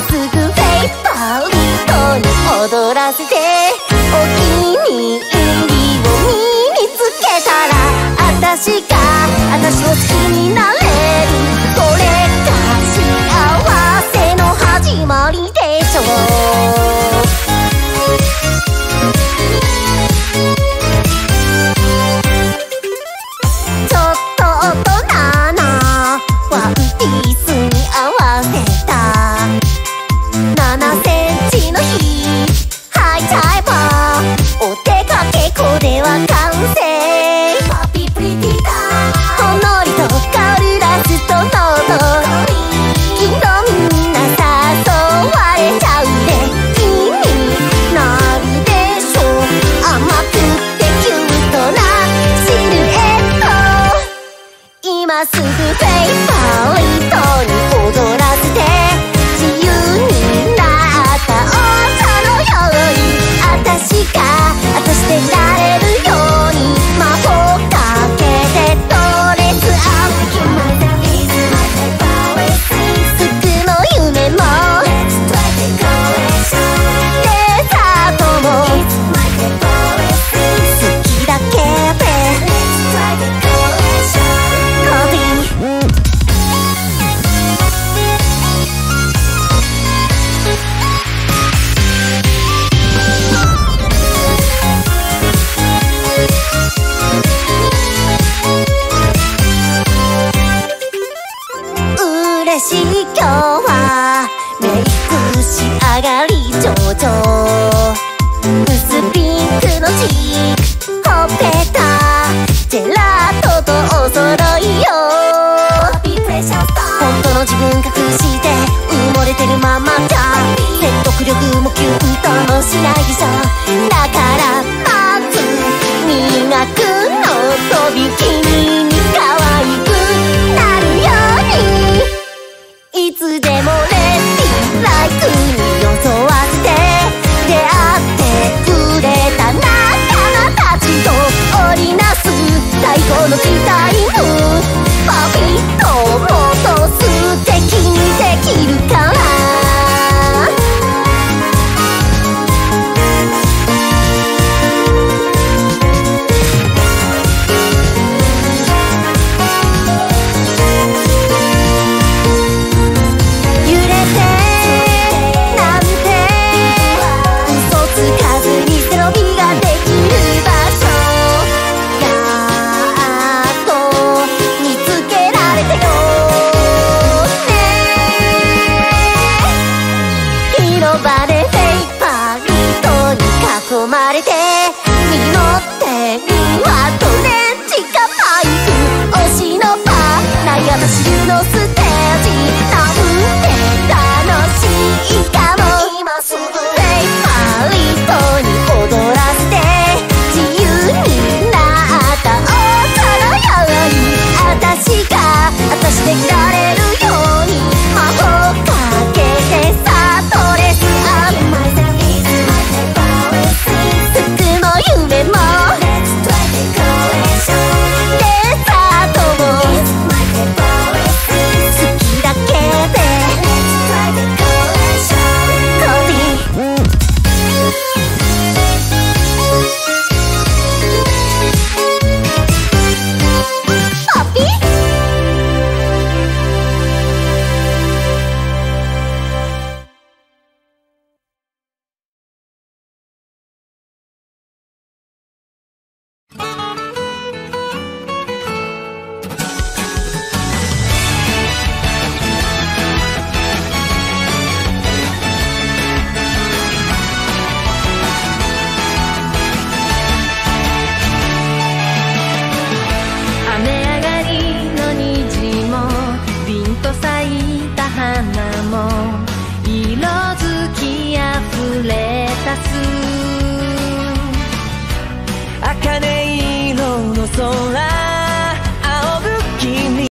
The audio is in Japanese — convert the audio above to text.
すぐフェイバーリットに踊らせてお気に入りを身につけたら私が私を好きになれる。これが幸せの始まりでしょう。to the し今日はメイク仕上がり上々。薄ピンクのチークほっぺたジェラートとお揃いよ。本当の自分隠して埋もれてるままじゃ。説得力もキュンともしないで生まれて